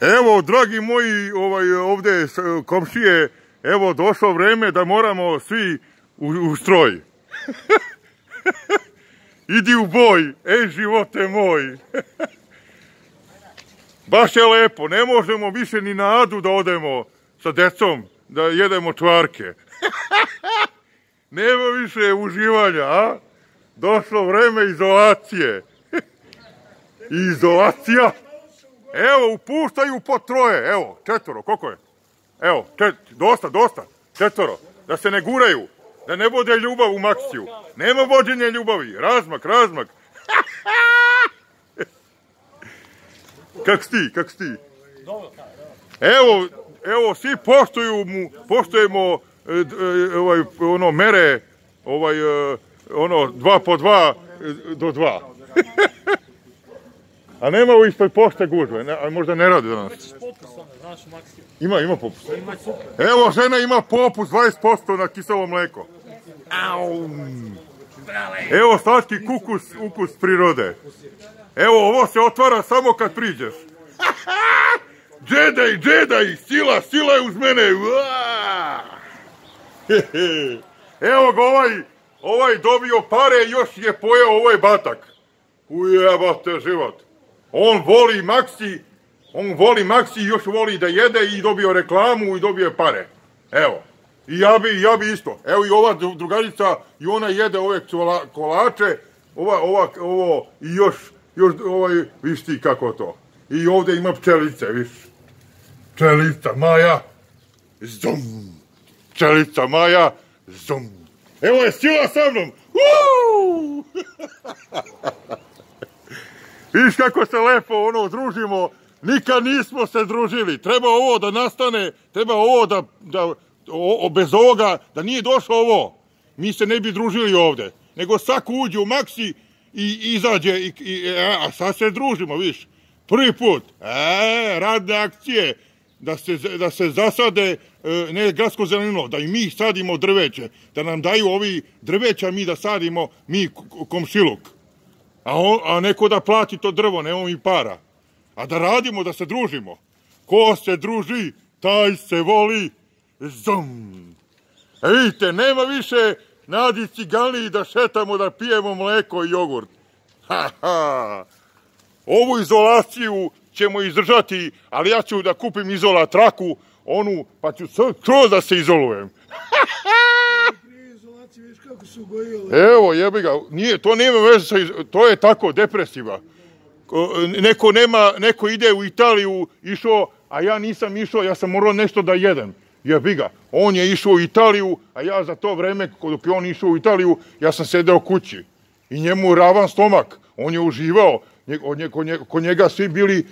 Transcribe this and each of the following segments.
Evo, dragi moji, ovaj, ovdje eh, komšije, evo, došlo vreme da moramo svi u, u stroj. Idi u boj, ej živote moj. Baš je lepo, ne možemo više ni na adu da odemo sa decom, da jedemo čvarke. Nema više uživanja, a? Došlo vreme izolacije. Izolacija. Evo, upuštaju po troje. Evo, četvoro, koliko je? Evo, čet, dosta, dosta. Četvoro. Da se ne guraju. Da ne bude ljubav u maksiju. Nema vođenja ljubavi. Razmak, razmak. kak si, kak si? Evo, evo, svi poštuju mu, poštujemo e, e ovaj, ono, mere, ovaj, e, ono, dva po dva e, do dva. A nema u ispred pošte gužve, ne, a možda ne radi danas. Ima, ima popus. Evo, žena ima popus 20% na kiselo mleko. Au. Evo, slatki kukus, ukus prirode. Evo, ovo se otvara samo kad priđeš. Džedaj, džedaj, sila, sila je uz mene. Evo ga ovaj, ovaj dobio pare još je pojeo ovaj batak. Ujebate život. On voli Maxi, on voli Maxi i još voli da jede i dobio reklamu i dobio pare. Evo. I ja bi, ja bi isto. Evo i ova drugarica, i ona jede ove kolače, ova, ova, ovo, i još, još, ovaj, viš ti kako to. I ovdje ima pčelice, viš. Pčelica Maja, zum. Pčelica Maja, zum. Evo je sila sa mnom. Uuu! Viš kako se lepo ono družimo, nikad nismo se družili. Treba ovo da nastane, treba ovo da, da o, bez ovoga, da nije došlo ovo. Mi se ne bi družili ovde. Nego svako uđe u maksi i izađe, i, i, e, a sad se družimo, viš. Prvi put, e, radne akcije, da se, da se zasade e, ne gradsko zelenilo, da i mi sadimo drveće, da nam daju ovi drveća mi da sadimo, mi komšiluk a, on, a neko da plati to drvo, nema mi para. A da radimo, da se družimo. Ko se druži, taj se voli. Zum. E vidite, nema više nadi cigani da šetamo, da pijemo mleko i jogurt. Ha, ha. Ovu izolaciju ćemo izdržati, ali ja ću da kupim izola traku, onu, pa ću skroz da se izolujem. Ha, ha kako su gojile. Evo, jebi ga, nije, to nema veze sa, to je tako, depresiva. Neko, nema, neko ide u Italiju, išao, a ja nisam išao, ja sam morao nešto da jedem. Jebi ga, on je išao u Italiju, a ja za to vreme, dok je on išao u Italiju, ja sam sedeo kući. I njemu ravan stomak, on je uživao, kod njega svi bili e,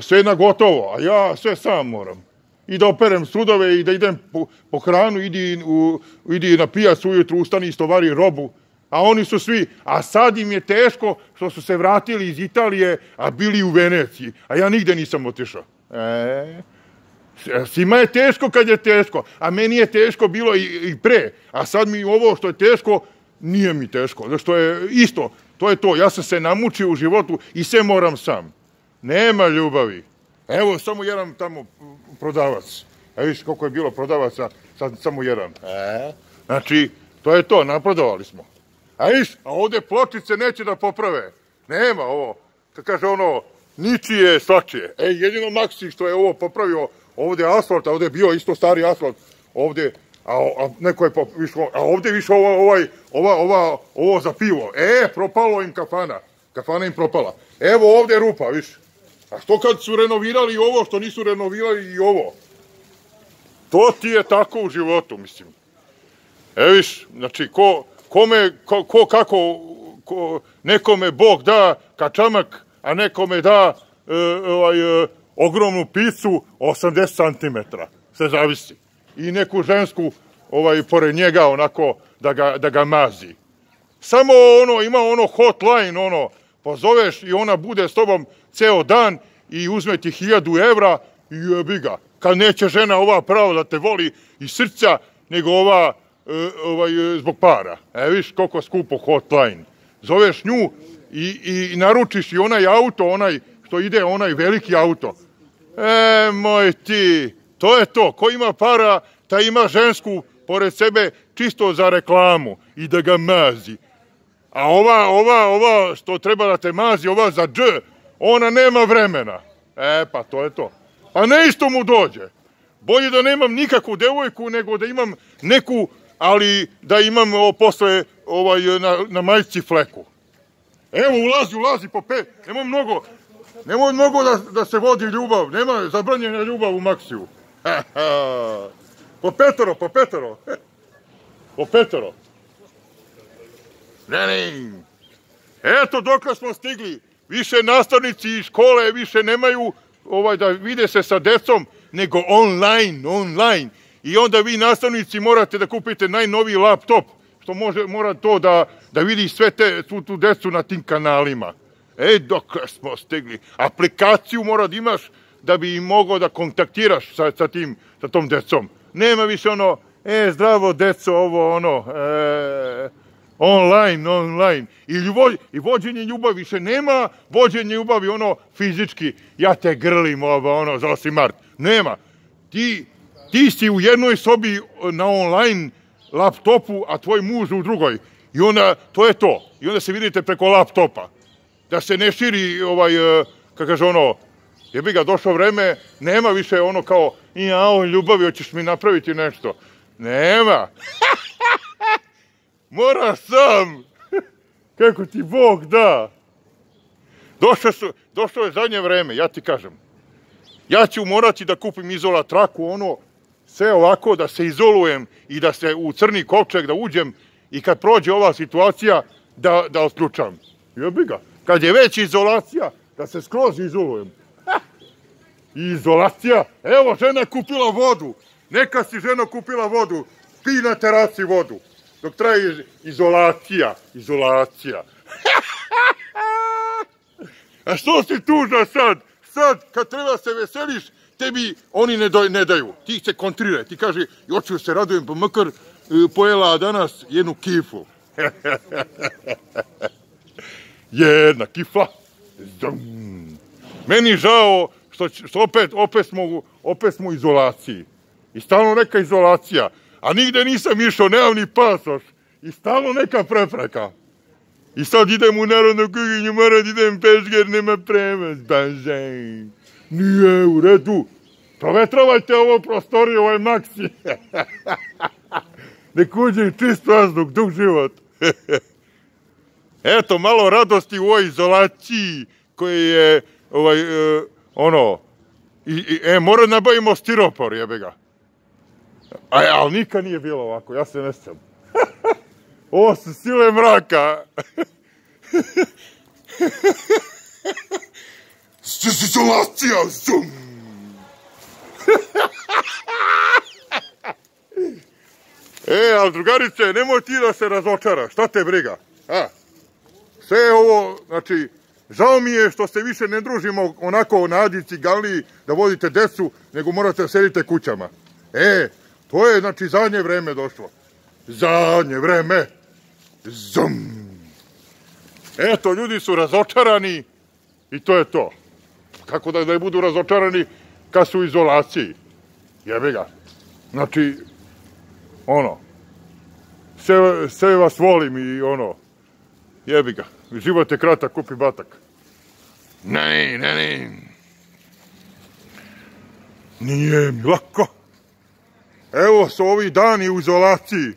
sve na gotovo, a ja sve sam moram i da operem sudove i da idem po, po hranu, idi, u, idi na pijac ujutru, ustani i stovari robu. A oni su svi, a sad im je teško što su se vratili iz Italije, a bili u Veneciji. A ja nigde nisam otišao. E, svima je teško kad je teško, a meni je teško bilo i, i pre. A sad mi ovo što je teško, nije mi teško. Zašto je isto, to je to. Ja sam se namučio u životu i sve moram sam. Nema ljubavi. Evo, samo jedan tamo prodavac. A viš koliko je bilo prodavaca, sad samo jedan. E? Znači, to je to, naprodavali smo. A viš, a ovdje pločice neće da poprave. Nema ovo, kad kaže ono, ničije, svačije. E, jedino Maksi što je ovo popravio, ovdje asfalt, a ovdje je bio isto stari asfalt, ovdje, a, a neko je višlo, a ovdje više ovo, ovaj, ova, ova, ovo za pivo. E, propalo im kafana. Kafana im propala. Evo ovdje rupa, više. A što kad su renovirali ovo, što nisu renovirali i ovo? To ti je tako u životu, mislim. E viš, znači, ko, kome, ko, ko kako, ko, nekome Bog da kačamak, a nekome da e, ovaj, e, ogromnu picu 80 cm. Se zavisi. I neku žensku ovaj, pored njega onako da ga, da ga mazi. Samo ono, ima ono hotline, ono, Pa pozoveš i ona bude s tobom ceo dan i uzme ti hiljadu evra i jebi ga. Kad neće žena ova pravo da te voli iz srca, nego ova e, ovaj, e, zbog para. E, viš koliko skupo hotline. Zoveš nju i, i naručiš i onaj auto, onaj što ide onaj veliki auto. E, moj ti, to je to. Ko ima para, ta ima žensku pored sebe čisto za reklamu i da ga mazi. A ova, ova, ova što treba da te mazi, ova za dž, ona nema vremena. E, pa to je to. Pa A ne isto mu dođe. Bolje da nemam nikakvu devojku, nego da imam neku, ali da imam o, posle ovaj, na, na majici fleku. Evo, ulazi, ulazi po pet. Nemoj mnogo, nemoj mnogo da, da se vodi ljubav. Nema zabranjena ljubav u Maksiju. po petoro, po petoro. po petoro. Ne, ne. Eto dok smo stigli. Više nastavnici i škole više nemaju ovaj da vide se sa decom, nego online, online. I onda vi nastavnici morate da kupite najnoviji laptop, što može, mora to da, da vidi sve te, tu, tu decu na tim kanalima. E, dok smo stigli. Aplikaciju mora da imaš da bi mogao da kontaktiraš sa, sa, tim, sa tom decom. Nema više ono, e, zdravo deco, ovo, ono, e, online, online. I, ljubav, I vođenje ljubavi više nema vođenje ljubavi ono fizički. Ja te grlim, ovo, ono, zosi Mart. Nema. Ti, ti si u jednoj sobi na online laptopu, a tvoj muž u drugoj. I onda, to je to. I onda se vidite preko laptopa. Da se ne širi, ovaj, e, kako kaže ono, je bi ga došlo vreme, nema više ono kao, jao, ljubavi, hoćeš mi napraviti nešto. Nema. Mora sam. Kako ti Bog da. Došlo, su, došlo je zadnje vreme, ja ti kažem. Ja ću morati da kupim izola traku, ono, sve ovako, da se izolujem i da se u crni kovčeg da uđem i kad prođe ova situacija, da, da otključam. Jebi ga. Kad je već izolacija, da se skroz izolujem. Ha! Izolacija. Evo, žena kupila vodu. Neka si žena kupila vodu. Ti na terasi vodu dok traje izolacija, izolacija. A što si tužna sad? Sad, kad treba se veseliš, tebi oni ne, doj, ne daju. Ti se kontriraj. Ti kaže, hoću se radujem, pa makar e, pojela danas jednu kifu. Jedna kifa. Zum. Meni žao što, što opet, opet, smo, opet smo u izolaciji. I stalno neka izolacija a nigde nisam išao, nemam ni pasoš. I stalo neka prepreka. I sad idem u narodnu kuhinju, moram idem pešger, jer nema premaz. Baže, nije u redu. Provetrovajte ovo prostorije, ovaj maksi. Nek uđe čist vazduh, dug život. Eto, malo radosti u ovoj izolaciji koji je, ovaj, eh, ono, i, i, e, mora nabavimo stiropor, jebe ga. A, ali nikad nije bilo ovako, ja se ne sjećam. Ovo su sile mraka. Izolacija, zum! e, ali drugarice, nemoj ti da se razočara, šta te briga? A? Sve ovo, znači, žao mi je što se više ne družimo onako na Adici, Gali, da vodite decu, nego morate da sedite kućama. E, To je, znači, zadnje vreme došlo. Zadnje vreme. Zum. Eto, ljudi su razočarani i to je to. Kako da ne budu razočarani kad su u izolaciji? Jebe ga. Znači, ono, sve, sve vas volim i ono, jebi ga. Život je kratak, kupi batak. Ne, ne, ne. Nije mi lako. Evo su ovi dani u izolaciji.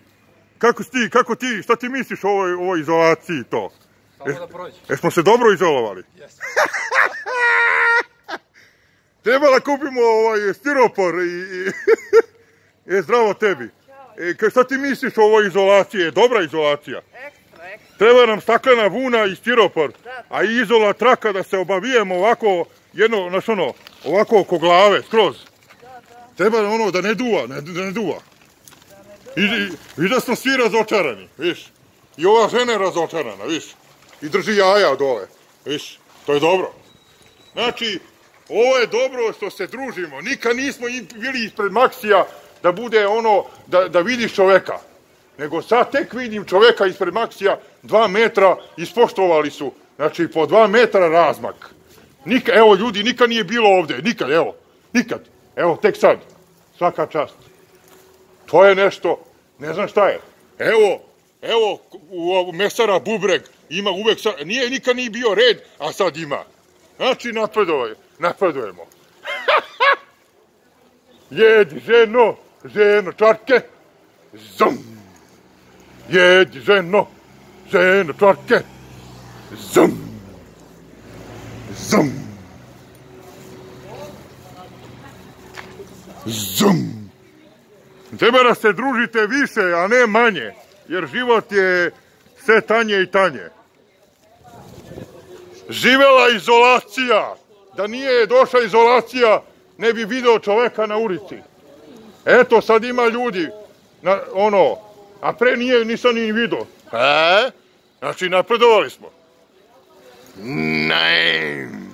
Kako ti, kako ti, šta ti misliš o ovoj, ovoj izolaciji to? Samo da prođe. Jesmo se dobro izolovali? Jesmo. Treba da kupimo ovaj stiropor i... i e, zdravo tebi. E, ka, šta ti misliš o ovoj izolaciji? Je dobra izolacija? Ekstra, ekstra. Treba nam staklena vuna i stiropor, a i izola traka da se obavijemo ovako, jedno, znaš ono, ovako oko glave, skroz. Treba ono da ne duva, ne, da ne duva. I, i, I da smo svi razočarani, viš. I ova žena je razočarana, viš. I drži jaja dole, viš. To je dobro. Znači, ovo je dobro što se družimo. Nikad nismo bili ispred Maksija da bude ono, da, da vidiš čoveka. Nego sad tek vidim čoveka ispred Maksija, dva metra ispoštovali su. Znači, po dva metra razmak. Nikad, evo ljudi, nikad nije bilo ovde, nikad, evo, nikad. Evo, tek sad, svaka čast. To je nešto, ne znam šta je. Evo, evo, u, u mesara Bubreg ima uvek, sa, nije, nikad nije bio red, a sad ima. Znači, napreduje, napredujemo. Jedi, ženo, ženo, čarke, zum. Jedi, ženo, ženo, čarke. Zum. Zum. Treba da se družite više, a ne manje, jer život je sve tanje i tanje. Živela izolacija. Da nije došla izolacija, ne bi video čoveka na ulici. Eto, sad ima ljudi, na, ono, a pre nije, nisam ni vidio. E? Znači, napredovali smo. Nein.